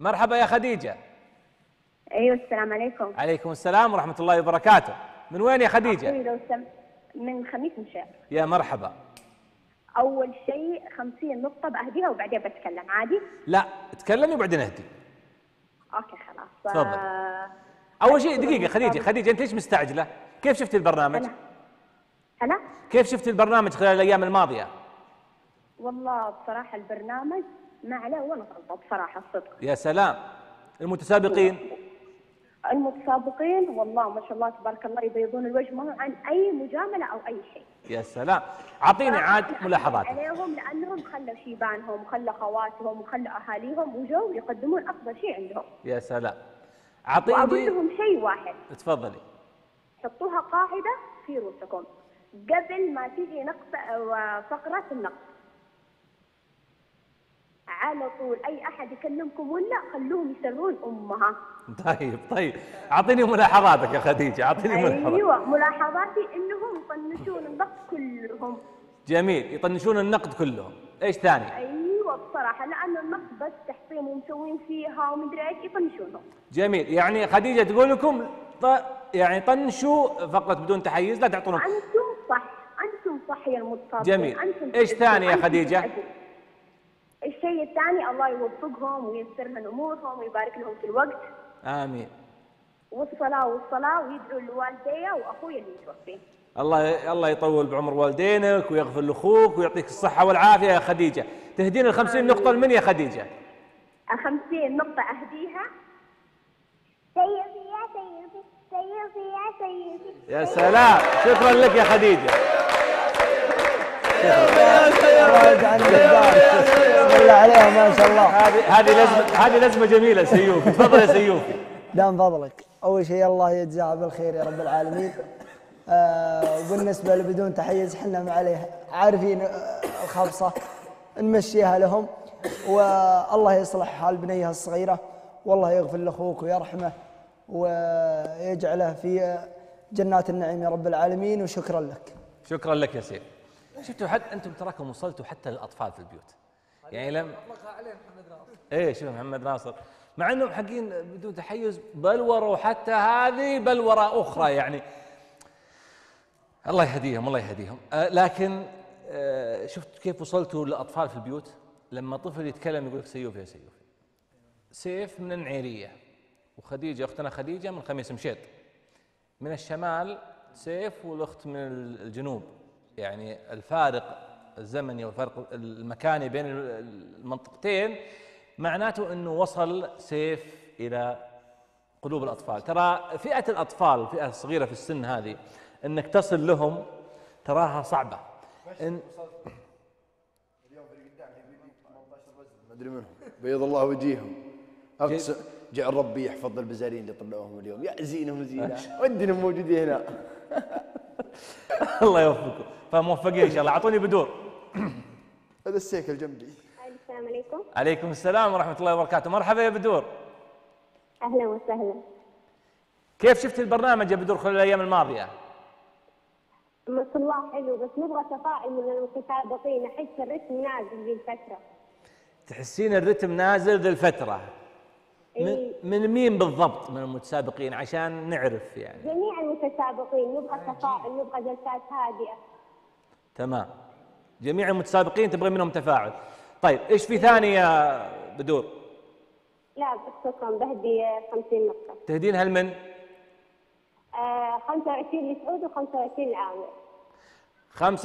مرحبا يا خديجة. أيوه السلام عليكم. عليكم السلام ورحمة الله وبركاته. من وين يا خديجة. من خميس مشاء يا مرحبا. أول شيء 50 نقطة بأهديها وبعدين بتكلم. عادي؟ لا تكلمي وبعدين أهدي. أوكي خلاص. تفضل. آه، أول شيء دقيقة خديجة. خديجة أنت ليش مستعجلة؟ كيف شفتي البرنامج؟ هلا هلا كيف شفتي البرنامج خلال الأيام الماضية؟ والله بصراحة البرنامج ما عليه ولا غلطه بصراحه الصدق يا سلام. المتسابقين؟ المتسابقين والله ما شاء الله تبارك الله يبيضون الوجه ما عن أي مجاملة أو أي شيء. يا سلام. أعطيني عاد ملاحظاتك. عليهم لأنهم خلوا شيبانهم وخلوا خواتهم وخلوا أهاليهم وجو يقدمون أفضل شيء عندهم. يا سلام. واقول أعطيني لهم شيء واحد. تفضلي. حطوها قاعدة في رؤوسكم. قبل ما تيجي نقطة أو فقرة النقد. على طول. أي أحد يكلمكم ولا خلوهم يسرون أمها. طيب طيب. أعطيني ملاحظاتك يا خديجة أعطيني ملاحظاتك. أيوه ملاحظاتي إنهم يطنشون النقد كلهم. جميل يطنشون النقد كلهم. إيش ثاني؟ أيوه بصراحة لأنه النقد بس تحطيم ومسوين فيها ومدري إيش يطنشونهم. جميل يعني خديجة تقول لكم ط... يعني طنشوا فقط بدون تحيز لا تعطونهم. أنتم صح أنتم صح يا المتصابين جميل. إيش ثاني يا أنتم خديجة؟ الشيء الثاني الله يوفقهم وييسر لهم أمورهم ويبارك لهم في الوقت. آمين. والصلاة والصلاة ويدعوا لوالدي واخوي اللي متوفي الله الله يطول بعمر والدينك ويغفر لأخوك ويعطيك الصحة والعافية يا خديجة. تهدين الخمسين نقطة لمن يا خديجة؟ 50 نقطة أهديها. سيدي يا سيدي سيدي يا سيدي يا سلام. شكرا لك يا خديجة. راجع عن الجبار. الله عليها ما شاء الله. هذه هذه لزمة هذه لزمة جميلة سيوفي. تفضل يا سيوفي. دام فضلك. أول شيء الله يجزاها بالخير يا رب العالمين. آه وبالنسبة لبدون تحيز إحنا ما عليه عارفين آه، الخبصه نمشيها لهم. والله يصلح حال بنيها الصغيرة. والله يغفر لأخوك ويرحمه ويجعله في جنات النعيم يا رب العالمين. وشكرا لك. شكرا لك يا سيف. شفتوا حتى أنتم تراكم وصلتوا حتى للأطفال في البيوت. يعني لم إيه شوف محمد ناصر. مع إنهم حقين بدون تحيز بلوروا حتى هذه بلوره أخرى يعني. الله يهديهم الله يهديهم. آه لكن آه شفت كيف وصلتوا للأطفال في البيوت؟ لما طفل يتكلم يقول لك سيوف يا سيوف. سيف من النعيريه وخديجة أختنا خديجة من خميس مشيط. من الشمال سيف والأخت من الجنوب. يعني الفارق الزمني والفرق المكاني بين المنطقتين معناته إنه وصل سيف إلى قلوب الأطفال. ترى فئة الأطفال الفئه الصغيره في السن هذه إنك تصل لهم تراها صعبة. إن ما أدري منهم. بيض الله وجيههم جعل ربي يحفظ البزارين اللي طلعوهم اليوم. يا زينهم زينة. ودهم موجودين هنا. الله يوفقكم. فموفقين إن شاء الله. أعطوني بدور. السيكل جنبي السلام عليكم. عليكم السلام ورحمة الله وبركاته. مرحبا يا بدور. أهلا وسهلا. كيف شفت البرنامج يا بدور خلال الأيام الماضية؟ ما شاء الله حلو بس نبغى تفاعل من المتسابقين. أحس الرتم نازل ذي الفترة. تحسين الرتم نازل ذي الفترة. من, إيه. من مين بالضبط من المتسابقين؟ عشان نعرف يعني. جميع المتسابقين. نبغى تفاعل نبغى جلسات هادئة. تمام. جميع المتسابقين تبغى منهم تفاعل. طيب إيش في ثاني يا بدور؟ لا بس شكرا. بهدي 50 نقطة. تهدينها لمن آه 25 لسعود و25 لعامر. خمسة